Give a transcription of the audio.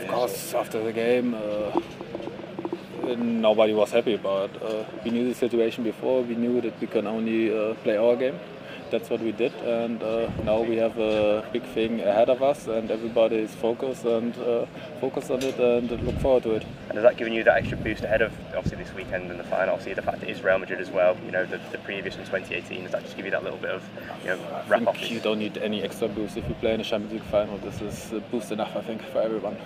Of course, after the game, uh, nobody was happy, but uh, we knew the situation before. We knew that we can only uh, play our game. That's what we did, and uh, now we have a big thing ahead of us, and everybody is focused and uh, focused on it, and look forward to it. And has that given you that extra boost ahead of obviously this weekend and the final? Obviously, the fact that it is Real Madrid as well. You know, the, the previous in 2018. Does that just give you that little bit of you know wrap I you don't need any extra boost if you play in a Champions League final. This is a boost enough, I think, for everyone.